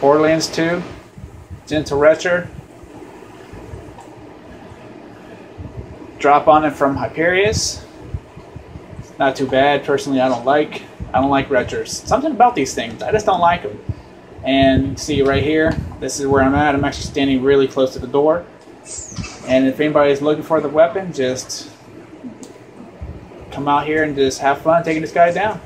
Borderlands 2, Gentle Retcher. Drop on it from Hyperius. Not too bad. Personally, I don't like. I don't like retchers. Something about these things. I just don't like them. And see right here, this is where I'm at. I'm actually standing really close to the door. And if anybody's looking for the weapon, just come out here and just have fun taking this guy down.